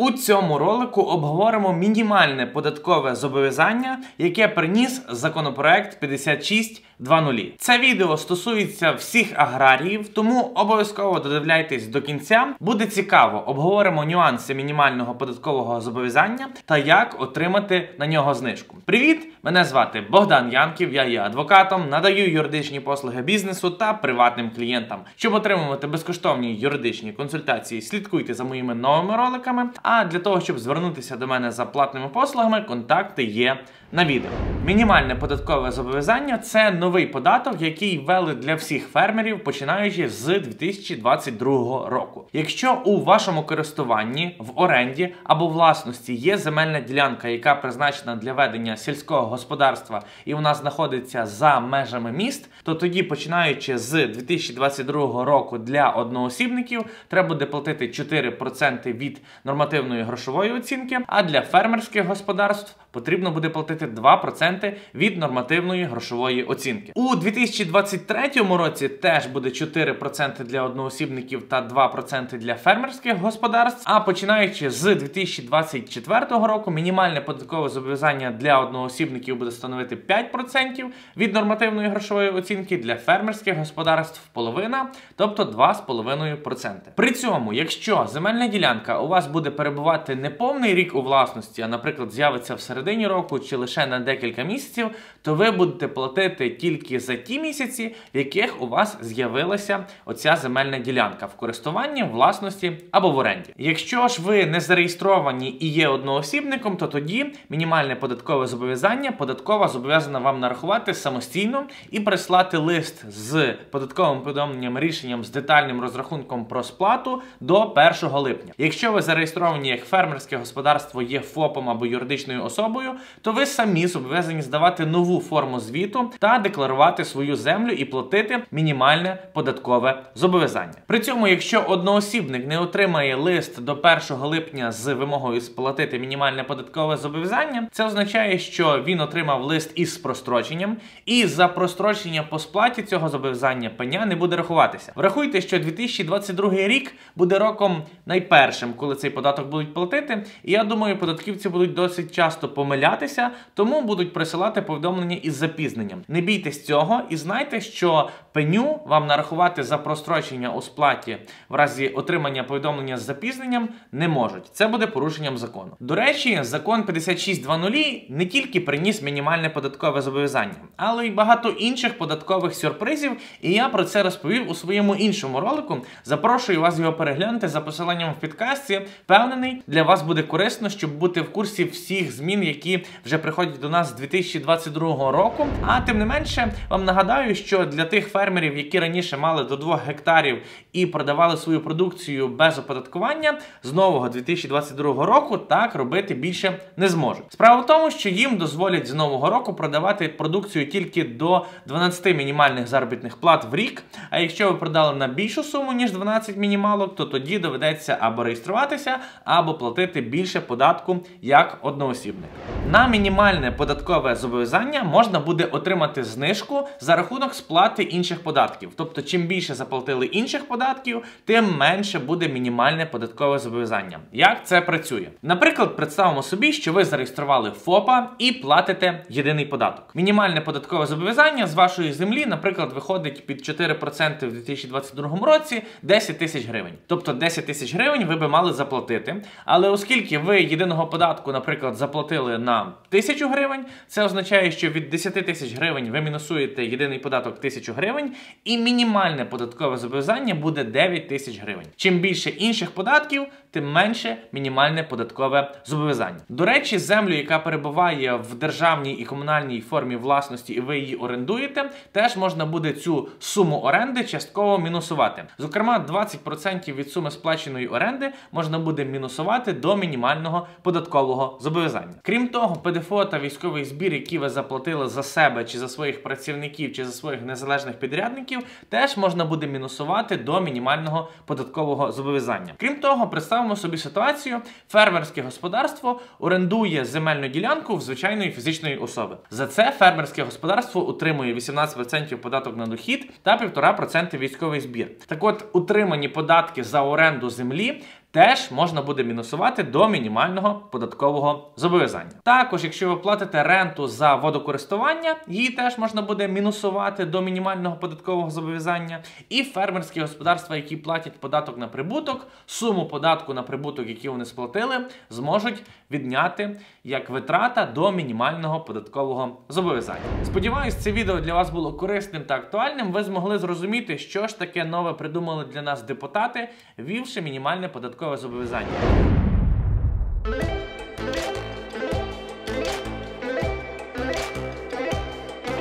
У цьому ролику обговоримо мінімальне податкове зобов'язання, яке приніс законопроект 56.2.0. Це відео стосується всіх аграріїв, тому обов'язково додивляйтесь до кінця. Буде цікаво, обговоримо нюанси мінімального податкового зобов'язання та як отримати на нього знижку. Привіт! Мене звати Богдан Янків, я є адвокатом, надаю юридичні послуги бізнесу та приватним клієнтам. Щоб отримувати безкоштовні юридичні консультації, слідкуйте за моїми новими роликами. А для того, щоб звернутися до мене за платними послугами, контакти є на відео. Мінімальне податкове зобов'язання це новий податок, який ввели для всіх фермерів, починаючи з 2022 року. Якщо у вашому користуванні в оренді або власності є земельна ділянка, яка призначена для ведення сільського господарства, і вона знаходиться за межами міст, то тоді, починаючи з 2022 року для одноосібників, треба буде платити 4% від нормативної грошової оцінки, а для фермерських господарств потрібно буде платити 2% від нормативної грошової оцінки. У 2023 році теж буде 4% для одноосібників та 2% для фермерських господарств. А починаючи з 2024 року, мінімальне податкове зобов'язання для одноосібників буде становити 5% від нормативної грошової оцінки для фермерських господарств половина, тобто 2,5%. При цьому, якщо земельна ділянка у вас буде перебувати не повний рік у власності, а, наприклад, з'явиться в середині року чи лише на декілька місяців, то ви будете платити тільки за ті місяці, в яких у вас з'явилася оця земельна ділянка в користуванні, власності або в оренді. Якщо ж ви не зареєстровані і є одноосібником, то тоді мінімальне податкове зобов'язання податкова зобов'язана вам нарахувати самостійно і прислати лист з податковим повідомленням рішенням з детальним розрахунком про сплату до 1 липня. Якщо ви зареєстровані як фермерське господарство є ФОПом або юридичною особою, то ви самі зобов'язані здавати нову форму звіту та декларувати свою землю і платити мінімальне податкове зобов'язання. При цьому, якщо одноосібник не отримає лист до 1 липня з вимогою сплатити мінімальне податкове зобов'язання, це означає, що він отримав лист із простроченням, і за прострочення по сплаті цього зобов'язання пеня не буде рахуватися. Врахуйте, що 2022 рік буде роком найпершим, коли цей податок будуть платити. І я думаю, податківці будуть досить часто помилятися, тому будуть присилати повідомлення із запізненням. Не бійтесь цього і знайте, що пеню вам нарахувати за прострочення у сплаті в разі отримання повідомлення з запізненням не можуть. Це буде порушенням закону. До речі, закон 56.2.0 не тільки приніс мінімальне податкове зобов'язання, але й багато інших податкових сюрпризів. І я про це розповів у своєму іншому ролику. Запрошую вас його переглянути за посиланням в підкасті. Впевнений, для вас буде корисно, щоб бути в курсі всіх змін, які вже приходять до нас з 2022 року. А тим не менше, вам нагадаю, що для тих фермерів, які раніше мали до 2 гектарів і продавали свою продукцію без оподаткування, з нового 2022 року так робити більше не зможуть. Справа в тому, що їм дозволять з нового року продавати продукцію тільки до 12 мінімальних заробітних плат в рік. А якщо ви продали на більшу суму ніж 12 мінімалок, то тоді доведеться або реєструватися, або платити більше податку як одноосібник. На мінімальне податкове зобов'язання можна буде отримати знижку за рахунок сплати інших податків. Тобто, чим більше заплатили інших податків, тим менше буде мінімальне податкове зобов'язання. Як це працює? Наприклад, представимо собі, що ви зареєстрували ФОПа і платите єдиний податок. Мінімальне податкове зобов'язання з вашої землі, наприклад, виходить під 4% в 2022 році 10 тисяч гривень. Тобто 10 тисяч гривень ви би мали заплатити. Але оскільки ви єдиного податку, наприклад, заплатили на тисячу гривень, це означає, що від 10 тисяч гривень ви мінусуєте єдиний податок 1000 гривень, і мінімальне податкове зобов'язання буде 9 тисяч гривень. Чим більше інших податків, тим менше мінімальне податкове зобов'язання. До речі, землю, яка перебуває в державній і комунальній формі власності, і ви її орендуєте, теж можна буде цю суму оренди частково мінусувати. Зокрема, 20% від суми сплаченої оренди можна буде мінусувати до мінімального податкового зобов'язання. Крім того, ПДФО та військовий збір, які ви заплатили за себе чи за своїх працівників, чи за своїх незалежних підрядників, теж можна буде мінусувати до мінімального податкового зобов'язання. Крім того, представимо собі ситуацію: фермерське господарство орендує земельну ділянку в звичайної фізичної особи. За це фермерське господарство утримує 18% податок на дохід та 1,5% військовий збір. Так от, утримані податки за оренду землі теж можна буде мінусувати до мінімального податкового зобов'язання. Також, якщо ви платите ренту за водокористування, її теж можна буде мінусувати до мінімального податкового зобов'язання. І фермерські господарства, які платять податок на прибуток, суму податку на прибуток, який вони сплатили, зможуть відняти як витрата до мінімального податкового зобов'язання. Сподіваюсь, це відео для вас було корисним та актуальним. Ви змогли зрозуміти, що ж таке нове придумали для нас депутати, ввівши мінімальне податкове 我的工作是什么？